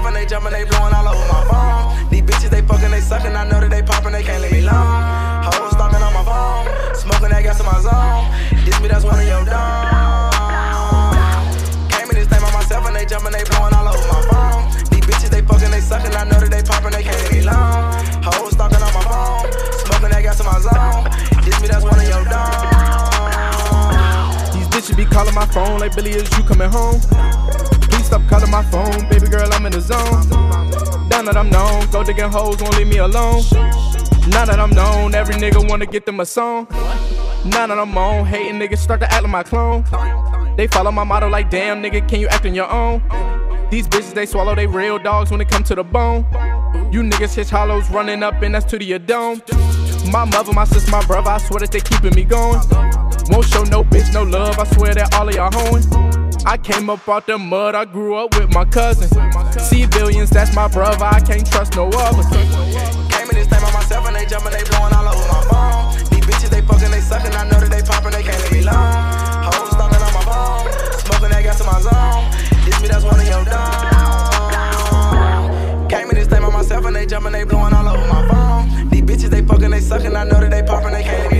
heaven, they jumping, they blowing all over my phone. These bitches, they fucking, they sucking, I know that they popping, they can't leave me alone. Hoes stalking on my phone, smoking that gas in my zone. This me, that's one of your dumb. Came in this thing by myself and they jumping, they blowing all over my phone. These bitches, they fucking, they sucking, I know that they popping, they can't leave me alone. Hoes stalking on my phone, smoking that gas in my zone. This me, that's one of your dumb. These bitches be calling my phone like Billy, is you coming home? Stop calling my phone, baby girl, I'm in the zone. Now that I'm known, go digging hoes won't leave me alone. Now that I'm known, every nigga wanna get them a song. Now that I'm on, hating niggas start to act like my clone. They follow my motto like, damn nigga, can you act on your own? These bitches, they swallow they real dogs when it come to the bone. You niggas hit hollows running up and that's to dome. My mother, my sister, my brother, I swear that they keeping me going. Won't show no bitch no love, I swear that all of y'all hoeing. I came up out the mud, I grew up with my cousin. Civilians, that's my brother, I can't trust no other. Came in this thing by myself and they jumping, they blowing all over my phone. These bitches, they fucking, they sucking, I know that they popping, they can't leave me alone. Hoes stalking on my phone, smoking that gas in my zone. This me, that's one of your dome. Came in this thing by myself and they jumping, they blowing all over my phone. These bitches, they fucking, they sucking, I know that they popping, they can't leave me